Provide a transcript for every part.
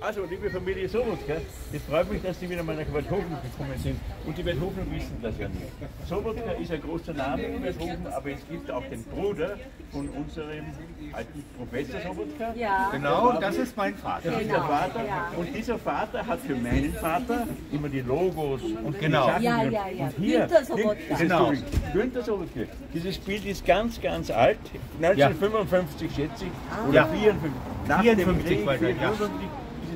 Also, liebe Familie Sobotka, es freut mich, dass Sie wieder mal nach Werthofen gekommen sind. Und die Werthofen wissen das ja nicht. Sobotka ist ein großer Name in Werthofen, aber es gibt auch den Bruder von unserem alten Professor Sobotka. Ja. Genau, das ist mein Vater. Das ist der Vater. Und dieser Vater hat für meinen Vater immer die Logos und Genau. die Sachen Ja, ja, ja. Und hier, Günther Sobotka. Genau. Günther Sobotka. Dieses Bild ist ganz, ganz alt. 1955 schätze ich. Oder Ja. 54. Nach 54 dem Krieg, war der, ja.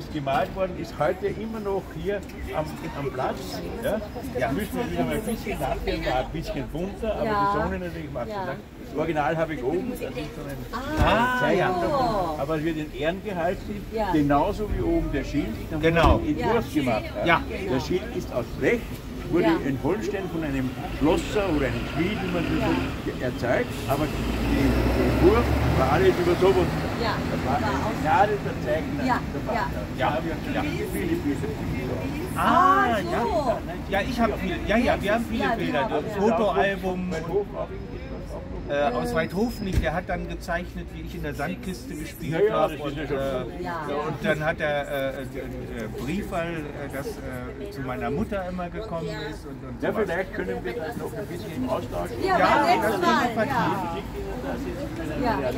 54 ist es gemalt worden, ist heute immer noch hier am, am Platz. Ja? Ja. Müssen wir wieder mal ein bisschen nachdenken, war ein bisschen bunter, aber Ja. die Sonne natürlich macht Ja. ja. Das Original habe ich oben, das ist so ein Ah, ja. davon, aber es wird in Ehren gehalten, Ja. genauso wie oben der Schild, den Genau. Entwurf Ja. gemacht haben. Ja. Der Schild ist aus Blech, wurde Ja. in Holstein von einem Schlosser oder einem Schmied, wie man so erzeugt, aber die, Entwurf war alles über sowas. Ja, Das war ein gnadeter Zeichner, Ja, der Vater. ja. Wir Ja. viele Bilder. Ah, Ah, ja. so. Ja, ich habe viele. Ja, ja, wir haben viele Ja, Bilder. haben Das auch. Fotoalbum Mein Hof auch irgendwas auch noch. Äh, aus Weidhofen nicht. Der hat dann gezeichnet, wie ich in der Sandkiste gespielt Ja, habe. Und, äh, und dann hat er äh, äh, äh, Briefwahl, äh, das äh, zu meiner Mutter immer gekommen ist. Und, und Ja, sowas. vielleicht können wir das noch ein bisschen austauschen. Ja, Ja, das Mal. können wir Ja. Ihnen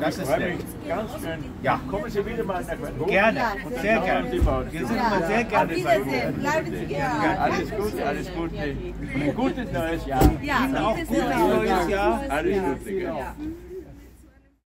das ist freue nett. mich ganz schön. Ja. Kommen Sie wieder mal nach Weinhofen. Gerne, sehr gerne. Wir sind immer sehr gerne bei Wiedersehen. Bleiben Sie gerne. Alles Gute, alles Gute. Und ein gutes neues Jahr. Ja, Ihnen auch gutes gutes Neues neues Jahr. Alles Gute. gell?